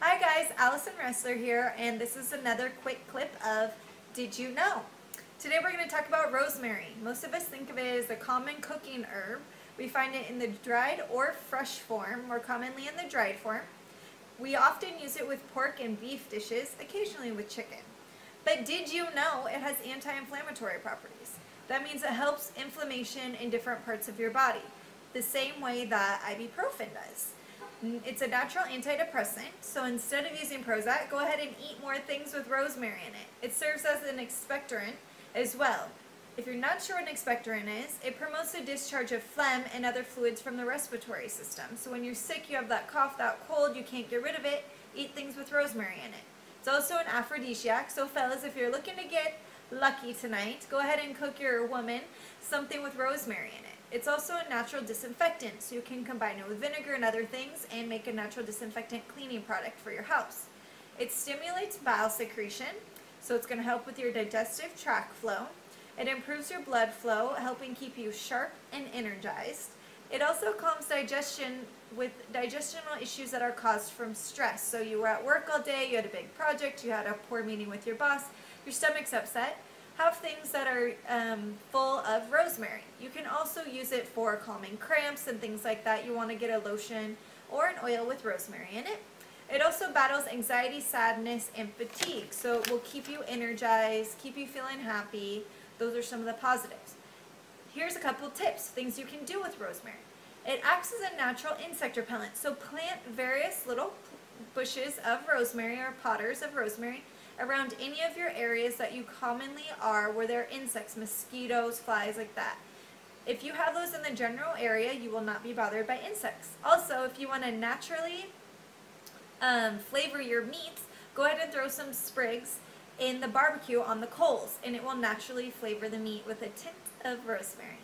Hi guys, Alison Roessler here, and this is another quick clip of Did You Know? Today we're going to talk about rosemary. Most of us think of it as a common cooking herb. We find it in the dried or fresh form, more commonly in the dried form. We often use it with pork and beef dishes, occasionally with chicken. But did you know it has anti-inflammatory properties? That means it helps inflammation in different parts of your body, the same way that ibuprofen does. It's a natural antidepressant, so instead of using Prozac, go ahead and eat more things with rosemary in it. It serves as an expectorant as well. If you're not sure what an expectorant is, it promotes the discharge of phlegm and other fluids from the respiratory system. So when you're sick, you have that cough, that cold, you can't get rid of it, eat things with rosemary in it. It's also an aphrodisiac, so fellas, if you're looking to get lucky tonight, go ahead and cook your woman something with rosemary in it. It's also a natural disinfectant, so you can combine it with vinegar and other things and make a natural disinfectant cleaning product for your house. It stimulates bile secretion, so it's going to help with your digestive tract flow. It improves your blood flow, helping keep you sharp and energized. It also calms digestion with digestional issues that are caused from stress. So you were at work all day, you had a big project, you had a poor meeting with your boss, your stomach's upset have things that are um, full of rosemary. You can also use it for calming cramps and things like that. You want to get a lotion or an oil with rosemary in it. It also battles anxiety, sadness, and fatigue. So it will keep you energized, keep you feeling happy. Those are some of the positives. Here's a couple tips, things you can do with rosemary. It acts as a natural insect repellent. So plant various little bushes of rosemary or potters of rosemary around any of your areas that you commonly are where there are insects, mosquitoes, flies, like that. If you have those in the general area, you will not be bothered by insects. Also, if you want to naturally um, flavor your meats, go ahead and throw some sprigs in the barbecue on the coals, and it will naturally flavor the meat with a tint of rosemary.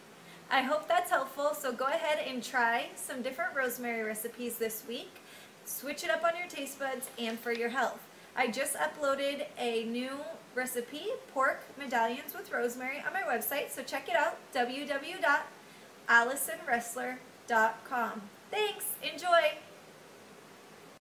I hope that's helpful, so go ahead and try some different rosemary recipes this week. Switch it up on your taste buds and for your health. I just uploaded a new recipe, pork medallions with rosemary, on my website, so check it out, www.alisonroessler.com. Thanks, enjoy!